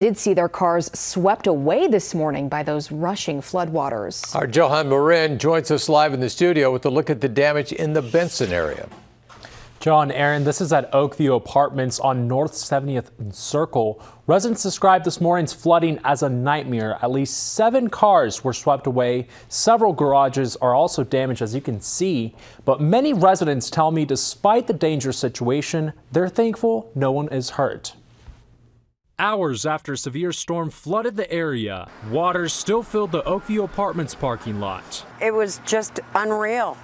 did see their cars swept away this morning by those rushing floodwaters. Our Johan Marin joins us live in the studio with a look at the damage in the Benson area. John Aaron, this is at Oakview Apartments on North 70th Circle. Residents described this morning's flooding as a nightmare. At least seven cars were swept away. Several garages are also damaged, as you can see. But many residents tell me despite the dangerous situation, they're thankful no one is hurt. Hours after a severe storm flooded the area, water still filled the Oakview Apartments parking lot. It was just unreal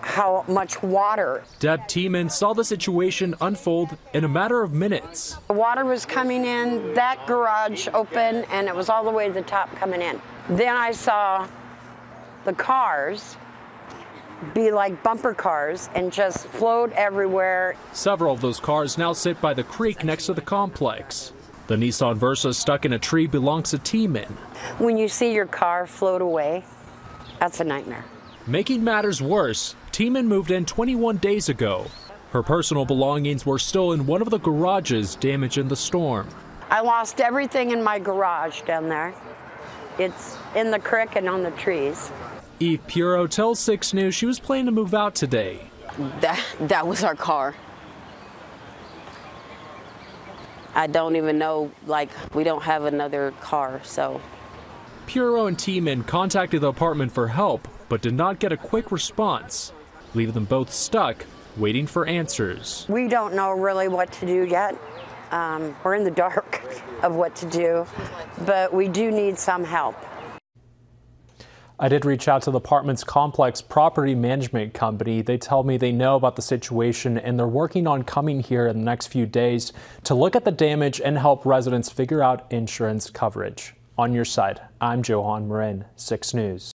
how much water. Deb Tiemann saw the situation unfold in a matter of minutes. The water was coming in, that garage open, and it was all the way to the top coming in. Then I saw the cars be like bumper cars and just float everywhere. Several of those cars now sit by the creek next to the complex. The Nissan Versa stuck in a tree belongs to Tiemann. When you see your car float away, that's a nightmare. Making matters worse, Tiemann moved in 21 days ago. Her personal belongings were still in one of the garages damaged in the storm. I lost everything in my garage down there. It's in the creek and on the trees. Eve Puro tells 6 News she was planning to move out today. That, that was our car. I don't even know, like, we don't have another car, so. Puro and Tiemann contacted the apartment for help, but did not get a quick response, leaving them both stuck, waiting for answers. We don't know really what to do yet. Um, we're in the dark of what to do, but we do need some help. I did reach out to the apartments complex property management company. They tell me they know about the situation and they're working on coming here in the next few days to look at the damage and help residents figure out insurance coverage. On your side, I'm Johan Marin, 6 News.